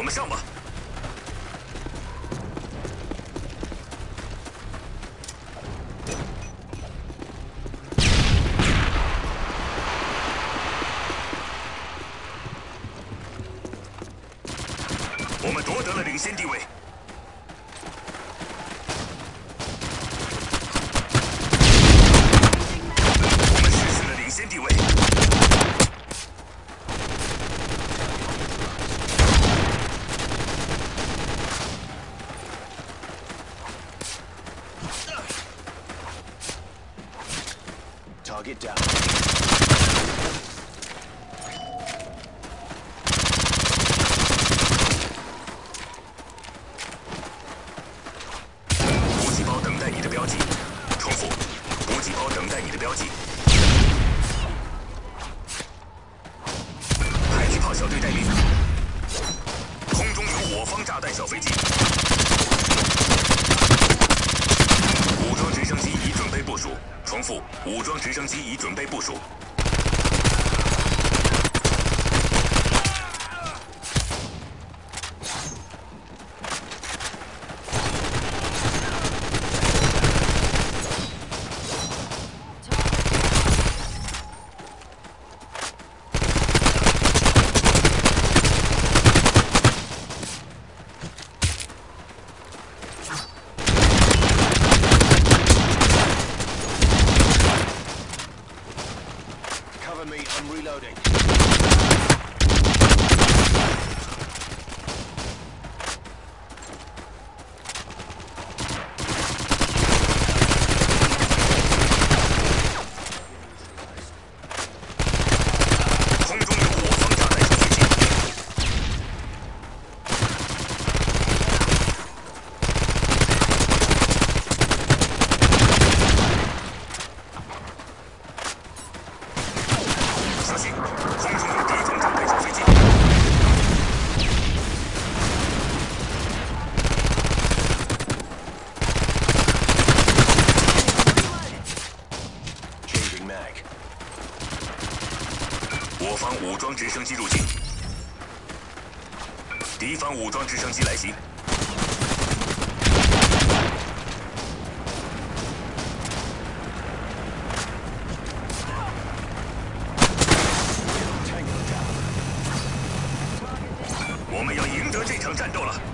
我们上吧。我们夺得了领先地位。我们失去了领先地位。我给你讲补给包等待你的标记重复补给包等待你的标记海巨炮小队待命空中有我方炸弹小飞机。武装直升机已准备部署。小心，空中有敌方炸弹小飞机。Changing mag. 我方武装直升机入境，敌方武装直升机来袭。我们要赢得这场战斗了。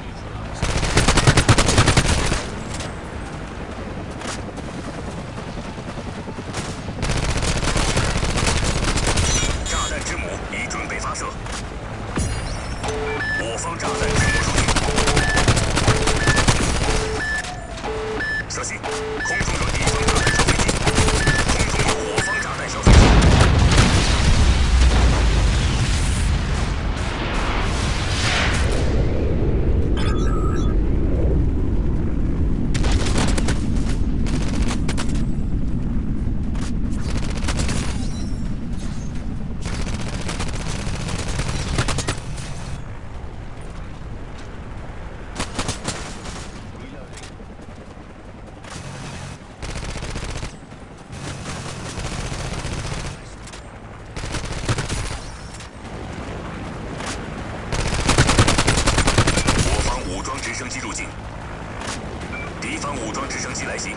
来袭。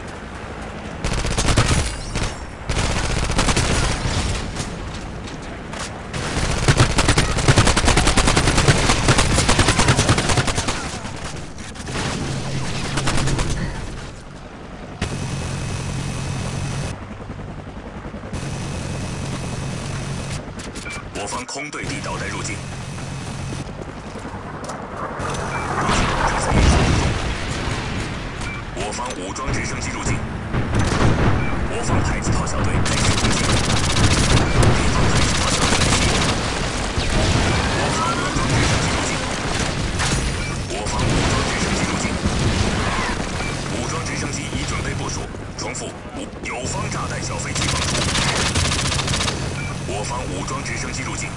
我方空对地导弹入境。装直升机入境，我方迫击炮小队。开始攻击，敌方迫击炮小队。来袭，我方武装直升机入境，我方武装直升机入境，武装直升机已准备部署。重复，有方炸弹小飞机放出，我方武装直升机入境。